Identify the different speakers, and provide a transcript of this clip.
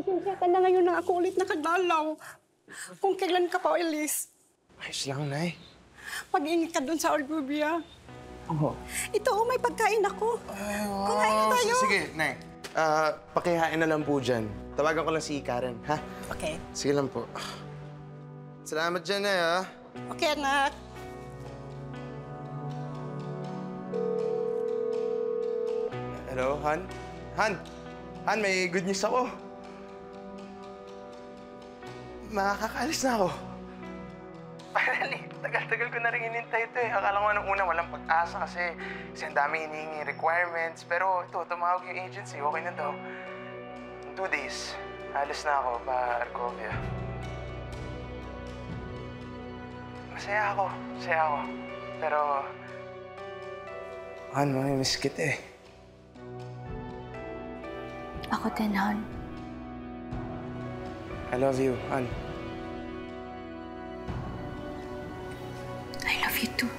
Speaker 1: Pasensya ka na ngayon na ako ulit nakadalaw. Kung kailan ka pa ulis,
Speaker 2: Ayos lang, Nay.
Speaker 1: mag-ingat ka dun sa Olbubia.
Speaker 2: Oo.
Speaker 1: Ito, oh, may pagkain ako. Kumain na tayo.
Speaker 2: Sige, Nay. Ah, pakihain na lang po dyan. Tawagan ko lang si Karen, ha?
Speaker 1: Okay.
Speaker 2: Sige lang po. Salamat dyan, Nay, ha?
Speaker 1: Okay, anak.
Speaker 2: Hello, Han? Han? Han, may good news ako. Makakaalis na ako. Finally, tagal-tagal ko na rin hinintay ito eh. Akala ko nung una walang pag-asa kasi, kasi ang dami hinihingi requirements. Pero ito, tumawag yung agency, okay na daw. In two days, alis na ako pa Argovia. Masaya ako, masaya ako. Pero, Han, mamimiss kita eh.
Speaker 3: Ako din, Han.
Speaker 2: I love you, Han.
Speaker 3: I love you too.